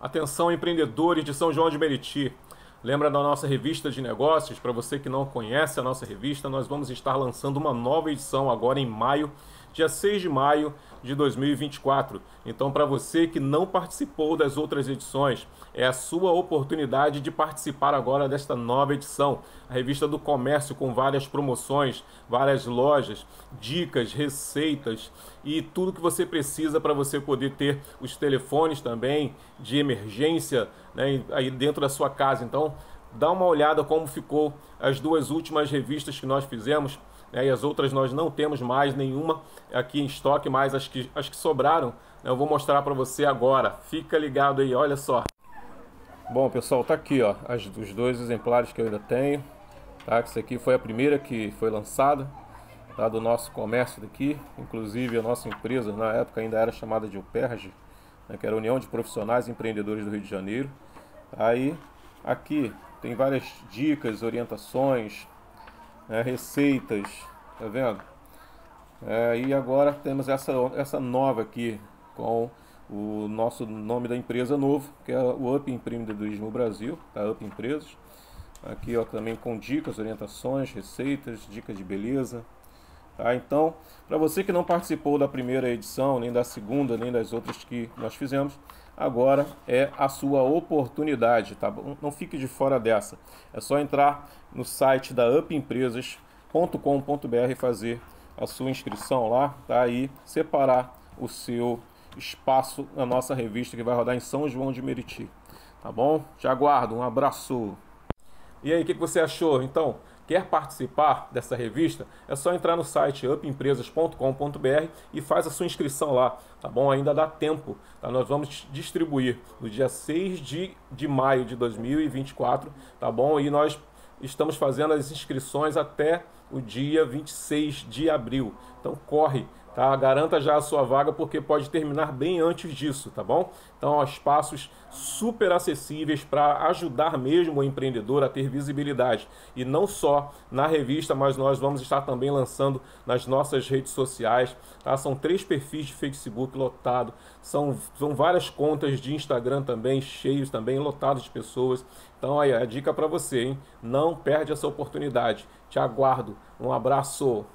Atenção empreendedores de São João de Meriti. Lembra da nossa revista de negócios? Para você que não conhece a nossa revista, nós vamos estar lançando uma nova edição agora em maio dia 6 de maio de 2024. Então, para você que não participou das outras edições, é a sua oportunidade de participar agora desta nova edição. A revista do comércio com várias promoções, várias lojas, dicas, receitas e tudo que você precisa para você poder ter os telefones também de emergência né, aí dentro da sua casa. Então, dá uma olhada como ficou as duas últimas revistas que nós fizemos né, e as outras nós não temos mais nenhuma aqui em estoque, mas as que, as que sobraram né, eu vou mostrar para você agora. Fica ligado aí, olha só. Bom, pessoal, tá aqui, ó, as, os dois exemplares que eu ainda tenho. Tá? Essa aqui foi a primeira que foi lançada tá? do nosso comércio daqui. Inclusive a nossa empresa na época ainda era chamada de UPERJ, né, que era a União de Profissionais e Empreendedores do Rio de Janeiro. Aí aqui tem várias dicas, orientações, né, receitas, tá vendo? É, e agora temos essa, essa nova aqui com o nosso nome da empresa novo, que é o Up Empreendedorismo Brasil, tá? Up Empresas. Aqui ó, também com dicas, orientações, receitas, dicas de beleza. Tá? Então, para você que não participou da primeira edição, nem da segunda, nem das outras que nós fizemos, agora é a sua oportunidade, tá? Não fique de fora dessa. É só entrar no site da upempresas.com.br e fazer a sua inscrição lá, tá? E separar o seu espaço na nossa revista que vai rodar em São João de Meriti. Tá bom? Te aguardo, um abraço. E aí, o que, que você achou? Então, quer participar dessa revista, é só entrar no site upempresas.com.br e faz a sua inscrição lá, tá bom? Ainda dá tempo, tá? Nós vamos distribuir no dia 6 de, de maio de 2024, tá bom? E nós estamos fazendo as inscrições até o dia 26 de abril. Então corre, tá? Garanta já a sua vaga porque pode terminar bem antes disso, tá bom? Então, espaços super acessíveis para ajudar mesmo o empreendedor a ter visibilidade. E não só na revista, mas nós vamos estar também lançando nas nossas redes sociais. Tá? São três perfis de Facebook lotado, são, são várias contas de Instagram também cheios também, lotados de pessoas. Então aí a dica para você, hein? Não perde essa oportunidade. Te aguardo. Um abraço.